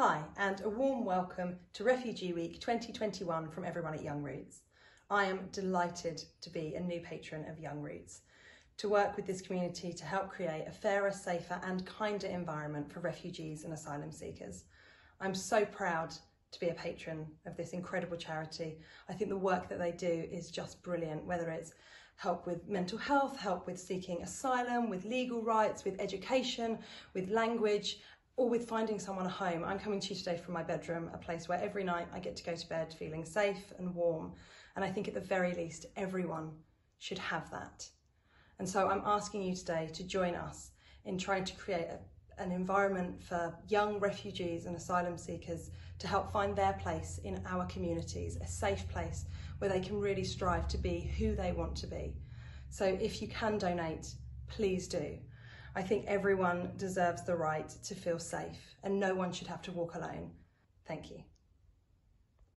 Hi, and a warm welcome to Refugee Week 2021 from everyone at Young Roots. I am delighted to be a new patron of Young Roots, to work with this community to help create a fairer, safer and kinder environment for refugees and asylum seekers. I'm so proud to be a patron of this incredible charity. I think the work that they do is just brilliant, whether it's help with mental health, help with seeking asylum, with legal rights, with education, with language, or with finding someone a home. I'm coming to you today from my bedroom, a place where every night I get to go to bed feeling safe and warm. And I think at the very least, everyone should have that. And so I'm asking you today to join us in trying to create a an environment for young refugees and asylum seekers to help find their place in our communities, a safe place where they can really strive to be who they want to be. So if you can donate, please do. I think everyone deserves the right to feel safe and no one should have to walk alone. Thank you.